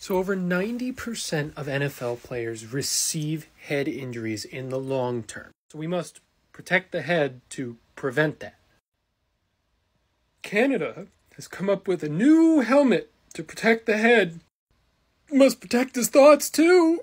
So, over 90% of NFL players receive head injuries in the long term. So, we must protect the head to prevent that. Canada has come up with a new helmet to protect the head. Must protect his thoughts too.